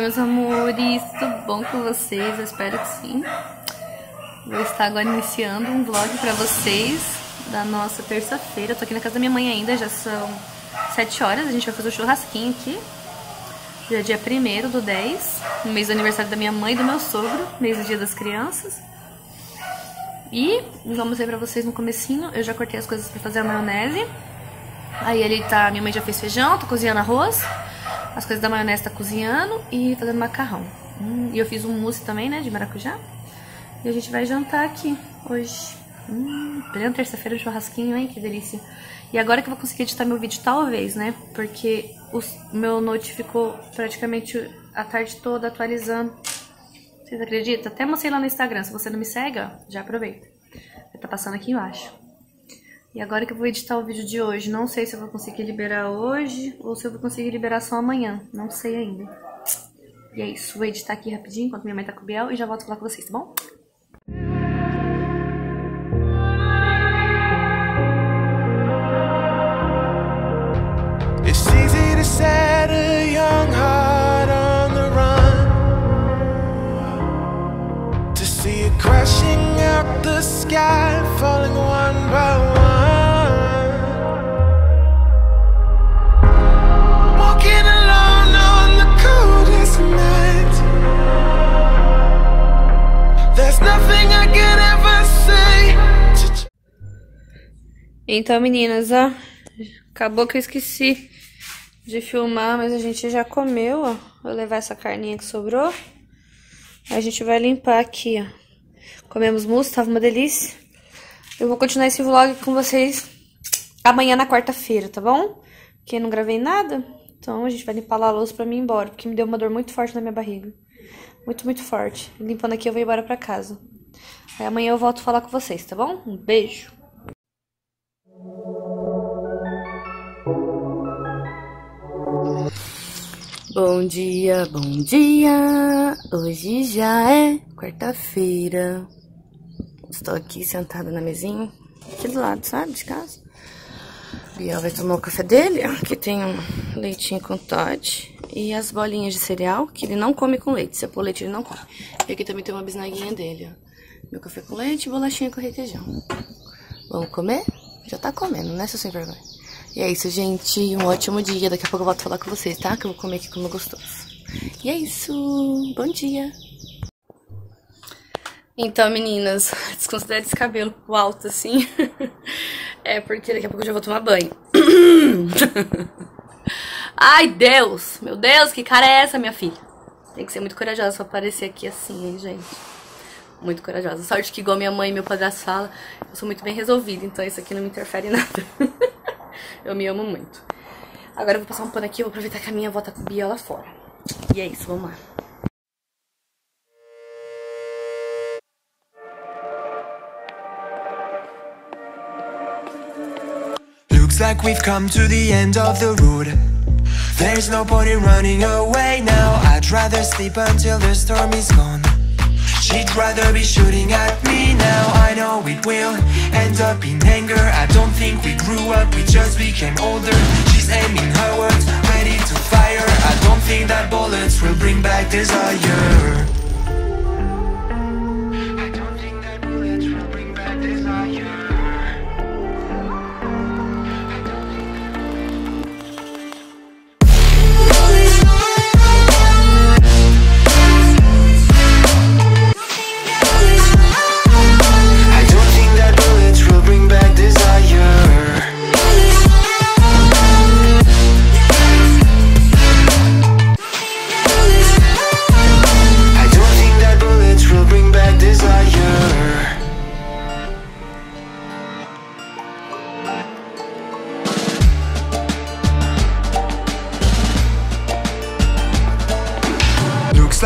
meus amores? Tudo bom com vocês? Eu espero que sim. Vou estar agora iniciando um vlog pra vocês da nossa terça-feira. Tô aqui na casa da minha mãe ainda, já são 7 horas. A gente vai fazer o um churrasquinho aqui. Já é dia 1 do 10, no mês do aniversário da minha mãe e do meu sogro, mês do dia das crianças. E vamos ver pra vocês no comecinho, eu já cortei as coisas pra fazer a maionese. Aí ele tá, minha mãe já fez feijão, tá cozinhando arroz. As coisas da maionese tá cozinhando e fazendo macarrão. Hum, e eu fiz um mousse também, né, de maracujá. E a gente vai jantar aqui hoje. Hum, terça-feira, churrasquinho, hein, que delícia. E agora que eu vou conseguir editar meu vídeo, talvez, né, porque o meu note ficou praticamente a tarde toda atualizando. Vocês acreditam? Até mostrei lá no Instagram, se você não me segue, ó, já aproveita. Vai tá passando aqui embaixo. E agora que eu vou editar o vídeo de hoje, não sei se eu vou conseguir liberar hoje ou se eu vou conseguir liberar só amanhã. Não sei ainda. E é isso, vou editar aqui rapidinho enquanto minha mãe tá com o Biel e já volto falar com vocês, tá bom? A crashing out the sky, falling one by one Então, meninas, ó, acabou que eu esqueci de filmar, mas a gente já comeu, ó. Vou levar essa carninha que sobrou. A gente vai limpar aqui, ó. Comemos mousse, tava uma delícia. Eu vou continuar esse vlog com vocês amanhã na quarta-feira, tá bom? Porque não gravei nada, então a gente vai limpar lá a louça pra mim ir embora, porque me deu uma dor muito forte na minha barriga. Muito, muito forte. Limpando aqui eu vou embora pra casa. Aí amanhã eu volto falar com vocês, tá bom? Um beijo. Bom dia, bom dia. Hoje já é quarta-feira. Estou aqui sentada na mesinha, aqui do lado, sabe, de casa. Biel vai tomar o café dele. Aqui tem um leitinho com Todd e as bolinhas de cereal, que ele não come com leite. Se é por leite, ele não come. E aqui também tem uma bisnaguinha dele, ó. Meu café com leite bolachinha com requeijão. Vamos comer? Já tá comendo, né, seu sem vergonha? E é isso, gente. Um ótimo dia. Daqui a pouco eu volto falar com vocês, tá? Que eu vou comer aqui como gostoso. E é isso. Bom dia. Então, meninas, desconsidere esse cabelo alto assim. é porque daqui a pouco eu já vou tomar banho. Ai, Deus! Meu Deus, que cara é essa, minha filha? Tem que ser muito corajosa pra aparecer aqui assim, hein, gente? Muito corajosa. Sorte que, igual minha mãe e meu padrasto fala, eu sou muito bem resolvida, então isso aqui não me interfere em nada. Eu me amo muito. Agora eu vou passar um pano aqui, vou aproveitar que a minha avó tá com lá fora. E é isso, vamos lá. Like we've come to the end of the road There's no point in running away now I'd rather sleep until the storm is gone She'd rather be shooting at me now I know it will end up in anger I don't think we grew up, just became older. She's aiming her words, ready to fire. I don't think that bullets will bring back desire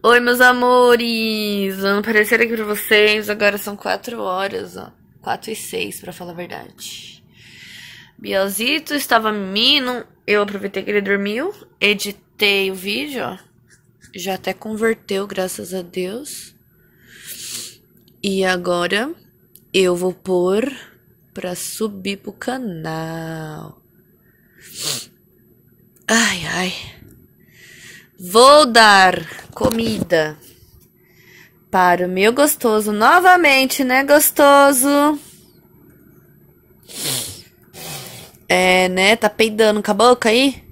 Oi, meus amores! Vamos aparecer aqui pra vocês. Agora são 4 horas, ó. 4 e 6, pra falar a verdade. Bielzito estava mimino. Eu aproveitei que ele dormiu. Editei o vídeo, ó. Já até converteu, graças a Deus. E agora eu vou pôr pra subir pro canal. Ai, ai. Vou dar comida para o meu gostoso novamente, né, gostoso? É, né? Tá peidando com a boca aí?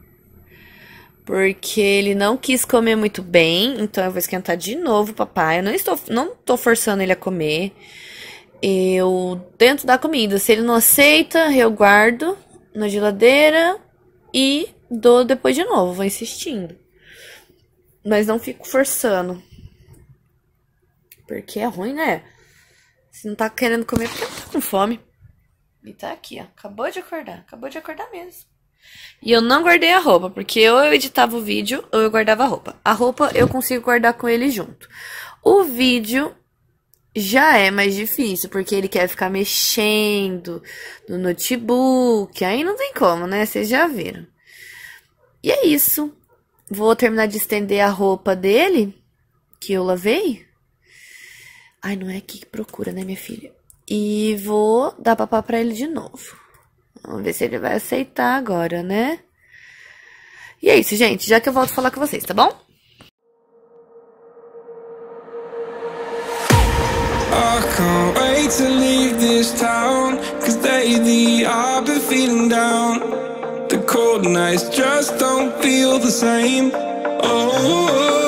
Porque ele não quis comer muito bem, então eu vou esquentar de novo, papai. Eu não estou, não tô forçando ele a comer. Eu tento dar comida. Se ele não aceita, eu guardo na geladeira e dou depois de novo, vou insistindo. Mas não fico forçando. Porque é ruim, né? Se não tá querendo comer, porque não tá com fome. E tá aqui, ó. Acabou de acordar. Acabou de acordar mesmo. E eu não guardei a roupa, porque ou eu editava o vídeo ou eu guardava a roupa. A roupa eu consigo guardar com ele junto. O vídeo já é mais difícil, porque ele quer ficar mexendo no notebook. Aí não tem como, né? Vocês já viram. E é isso. Vou terminar de estender a roupa dele, que eu lavei. Ai, não é aqui que procura, né, minha filha? E vou dar papá pra ele de novo. Vamos ver se ele vai aceitar agora, né? E é isso, gente. Já que eu volto falar com vocês, tá bom? I can't wait to leave this town Cause I've been feeling down The cold nights just don't feel the same. Oh,